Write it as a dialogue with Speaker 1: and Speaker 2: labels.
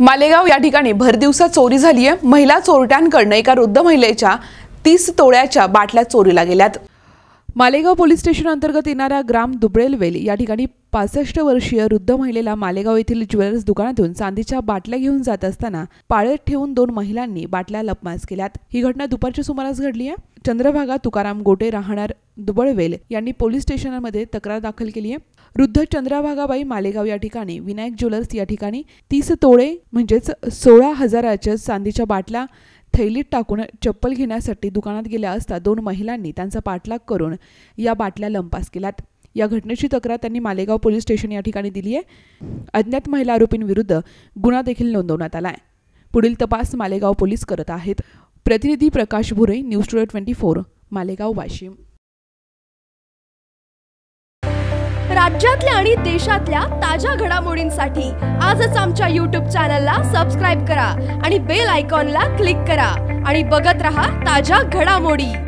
Speaker 1: मालेगाव या ठिकाणी भरदिवसा चोरी झाली आहे महिला चोरट्यांकडनं एका वृद्ध महिलेच्या तीस तोळ्याच्या बाटल्या चोरीला गेल्यात. मालेगाव पोलीस स्टेशन अंतर्गत येणाऱ्या ग्राम दुबळेलवेल या ठिकाणी पासष्ट वर्षीय वृद्ध महिलेला मालेगाव येथील ज्वेलर्स दुकानातून चांदीच्या बाटल्या घेऊन जात असताना पाळत ठेवून दोन महिलांनी बाटल्या लपमास केल्यात. ही घटना दुपारच्या सुमारास घडली आहे चंद्रभागा तुकाराम गोटे राहणार दुबळवेल यांनी पोलीस स्टेशनमध्ये तक्रार दाखल केली आहे. वृद्ध चंद्रभागाबाई मालेगाव या ठिकाणी विनायक ज्वेलर्स या ठिकाणी तीस तोळे म्हणजेच सोळा हजाराच्या चांदीच्या बाटल्या थैलीत टाकून चप्पल घेण्यासाठी दुकानात गेल्या असता दोन महिलांनी त्यांचा पाठलाग करून या बाटल्या लंपास केल्यात. या घटनेची तक्रार त्यांनी मालेगाव पोलीस स्टेशन या ठिकाणी दिली आहे. अज्ञात महिला आरोपींविरुद्ध गुन्हा देखील नोंदवण्यात आला आहे. पुढील तपास मालेगाव पोलीस करत आहेत. प्रतिनिधी Prakash Bhure news today twenty four Malegaon Washim.
Speaker 2: राज्यातल्या आणि देशातल्या ताज्या घडामोडींसाठी आजच आमच्या यूट्यूब चॅनलला सबस्क्राईब करा आणि बेल आयकॉनला क्लिक करा आणि बघत रहा ताज्या घडामोडी.